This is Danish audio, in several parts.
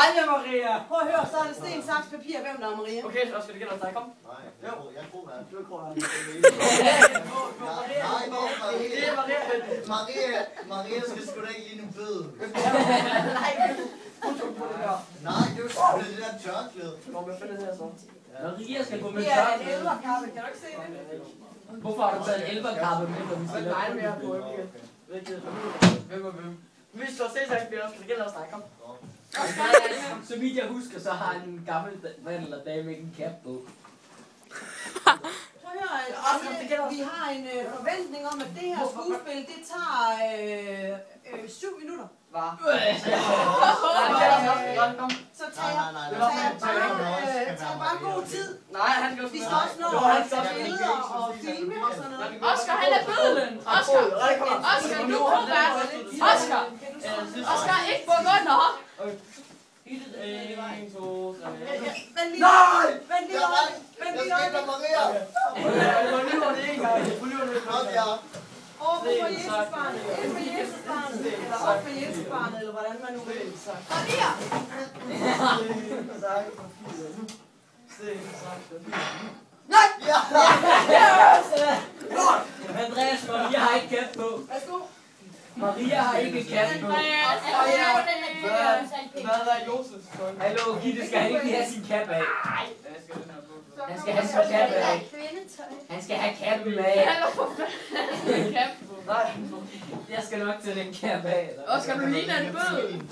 Hej Maria. Prøv at høre, så er det sten, saks, papir. Hvem der er Maria? Okay, så skal det gælde dig. Kom. Nej, jeg tror, jeg tror, Du er det Nej, Det er Maria. Maria. Maria, Maria skal sgu da ikke ligne en bøde. Nej, hun tog på det der. Nej, det er jo sgu det der tørklæde. Nå, hvad fanden er det her så? Maria skal gå med Det er en tørklæde. elverkappe. Kan du ikke se det? Hvorfor har du taget en elverkappe med, skal Men lave nej, mere på ikke. Hvem er hvem? Vi står se sig ikke, skal det gælde os dig. Kom. Så vidt jeg husker, så har han en gammel mand eller dame ikke en cap på. Prøv at høre, altså, vi har en øh, forventning om, at det her skuespil, det tager øh, øh, syv minutter. Var. Så tager nej, bare, øh, god tid. Nej, han skal også Vi skal også nå at tage billeder og filme og sådan noget. Oscar, han er bødlen. Oscar. Oscar, du er. Oscar. Oscar, ikke buk under ham. En, to, tre. Vent lige, Nej! vent lige, Jeg øjeblik. vent jeg lige, skal øjeblik. Maria. Jeg lyver det ikke, jeg lyver det Kom, ikke. Ja. Over for Jesusbarnet, ind for Jesusbarnet, eller op for Jesusbarnet, eller hvordan man nu vil. Maria. Andreas, Maria har ikke cap på. Værsgo. Maria har ikke cap på. Andreas, Hvad er Josefs? Hallo, Gitte, skal han ikke lige have sin cap af? Jeg skal. Han skal have sin cap af. Han skal have cappen af. Nej. Jeg skal nok til den cap af. eller? Oscar, du ligner en bødel.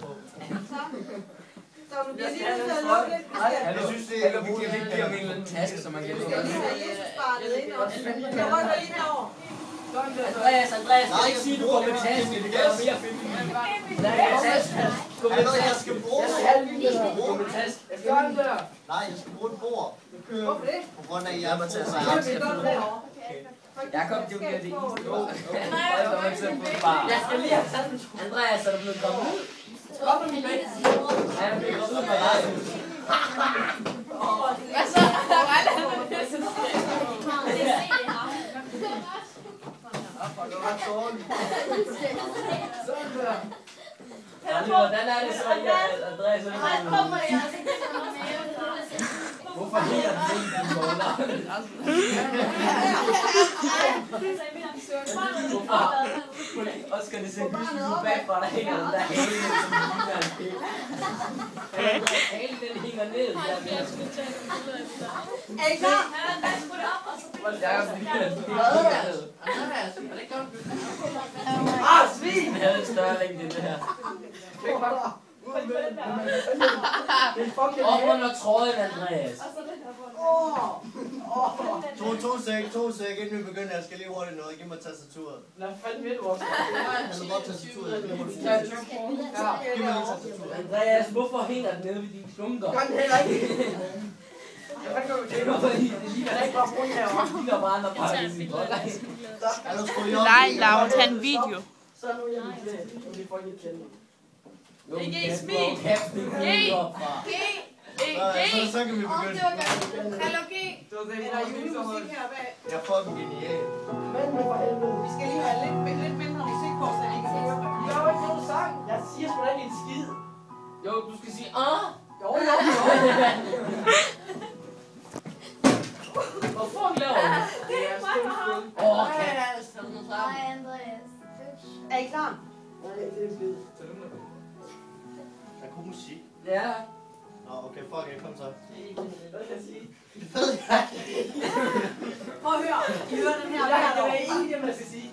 Så du bliver lige nødt til at lukke lidt. Skal- Jeg synes, det er hallo, vi giver en eller anden taske, som man kan lukke. skal lige have Jesusbarnet ind også. Jeg rykker lige herover. Andreas, Andreas, du ikke sige, du med taske? Det gør mere fedt. Andreas, gå med Hallo, jeg skal bruge med. Jeg skal have den der. Nej, jeg skal bruge et bord. Hvorfor det? På grund af, at jeg er Jamen, på tag sig af. Jakob, det bliver det eneste. Jo, Jeg skal lige have taget den. Andreas, er du blevet kommet ud? Kom med min bæk. Han er blevet kommet ud med dig. Sådan der. Arne, Hvordan er det så, at Andreas er Hvorfor hedder den ikke din måler? Hvorfor? Fordi Oscar, det ser lyst ud bagfra, der hænger den der hale, som ligner en pik. Halen, den hænger ned. Der Er I klar? Jakob, det ligner en pik. Ah, svin! Den havde større længde end det her. Det er fucking Op under trøjen, Andreas. To, to sæk, to sæk, inden vi begynder. Jeg skal lige hurtigt noget. Giv mig tastaturet. Lad fandme med, vores. Jeg vil godt tastaturet. Giv mig lige tastaturet. Andreas, hvorfor hænger den nede ved dine klunker? gør den heller ikke. Jeg fandt godt, Det var fordi, det ligner Jeg er ikke bare rundt herovre. det ligner bare, når bare er sin bolle. Hallo, skru lige op. Nej, Laura, tag en video. Så er nu hjemme i knæ. Nu bliver folk ikke kendt. Ikke i smil. Kæft, det er G. fra. G. Så, så, så kan vi begynde. det var. Hallo, G. Det var det, Er der julemusik her bag? Jeg er fucking genial. Men for helvede. Vi skal lige have lidt, lidt mindre musik på, så vi kan høre. Jeg har jo ikke nogen sang. Jeg siger sgu da ikke en skid. Jo, du skal sige, ah! Jo, jo, jo. Hvorfor laver du det? Det er sgu Åh, kan Er I klar? Nej, det er skid. Der er god musik. Ja. Nå, okay, fuck it, kom så. Hvad skal jeg sige? Det ved jeg ikke. Prøv at høre. I hører den her Jeg hvert er enig det, man skal sige.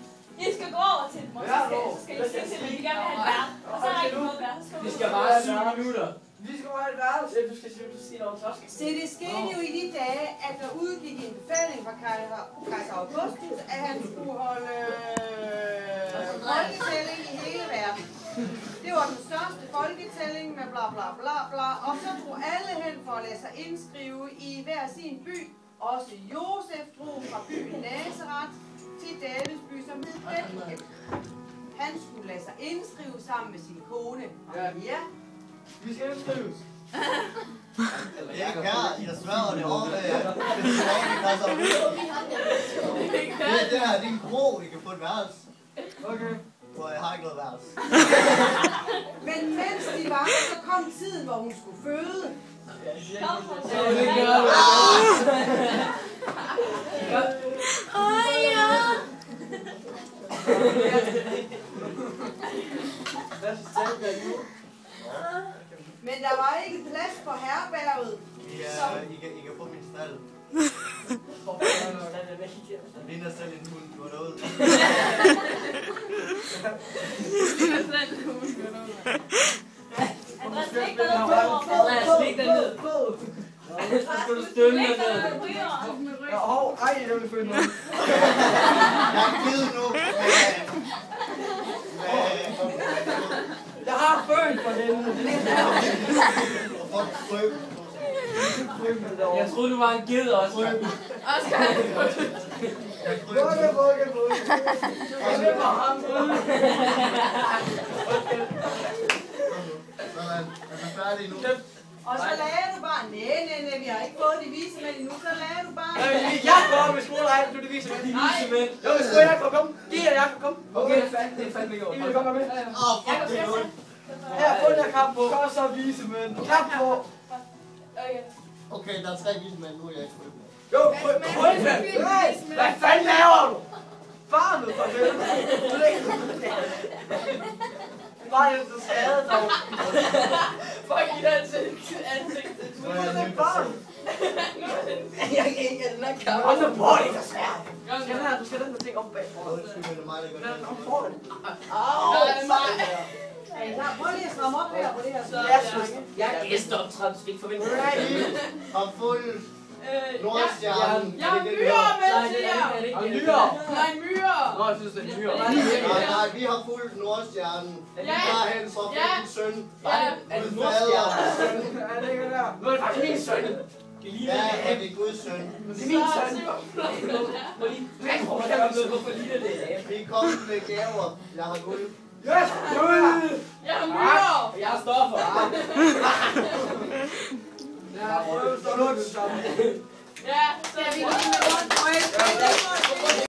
I skal gå over til dem, og så skal, så skal I sige til dem, at I gerne vil have en vært. Og så er der ikke noget vært. Så skal bare 7 minutter. Vi skal bare have et skal sige, du skal sige noget tosk. Se, det skete jo i de dage, at der udgik en befaling fra kejser, Augustus, at han skulle holde øh, folketælling var den største folketælling med bla bla bla bla, og så drog alle hen for at lade sig indskrive i hver sin by. Også Josef drog fra byen Nazareth til Davids by, som hed Bethlehem. Han skulle lade sig indskrive sammen med sin kone Maria. Vi skal jo skrives. Jeg kan, jeg sværger det over med. Det er ikke, er Det, det her, det er en bro, I kan få et værelse. Okay. For jeg har ikke noget værelse. Men mens de var, så kom tiden, hvor hun skulle føde. Så det gør du. Du stønne Læg dig jorden. Ja, hov, ej, jeg vil følge noget. Jeg er givet nu. Jeg har følt for folk frø. Jeg troede, du var en ged også. Oscar, Jeg frø. Bukke, bukke, bukke. Jeg vil bare ham. Sådan. Er du færdig nu? Og så lagde du bare, nej, nej, nej, vi har ikke fået de vise mænd endnu, så lagde du bare. Jeg går med skoleregn, du det viser mig. Vise mænd. Jo, hvis du og jeg kan komme. De og jeg kan komme. Okay, det er fandme, det er fandme godt. I vil komme med. Åh, fuck, det er hul. Her, få den her kamp på. Kom så, vise mænd. Kamp på. Okay. Der er tre vismænd nu, jeg er ikke frø. Jo, prøv, prøv, Hvad fanden laver du? Barnet for helvede. Du Bare jeg er så skadet dog. Fuck i ansigt. ansigt. Nu er er ny barn. Jeg kan ikke den her kamp. Hold nu på, det er så svært. Du skal den her, du skal den her ting op bag. Undskyld, men det er mig, der gør Den det. op for den. Nej, det er mig. Hey, så prøv lige at stramme op her på det her. Så Jeg er gæsteoptræden, så vi ikke. Har fuldt Øh, Nordstjernen. Jeg har myrer med Nej, det er det det er det ikke. Nej, myrer. Nå, jeg synes, det er nyere. Nej, nej, vi har fulgt Nordstjernen. Ja. Derhen så fik Ja. en søn. Ja. Er det Gud fader og nordstjerne? søn. Ja, det er der. Nu er det faktisk min søn. Det Ja, det det er Guds søn. Det er min søn. Hvor lige... Kan man vide, hvorfor ligner det? Vi er kommet med gaver. Jeg har guld. Yes! Gud! Jeg har myrer. Jeg har stoffer. Ja, prøv at stå nu sammen. Ja, så er vi lige med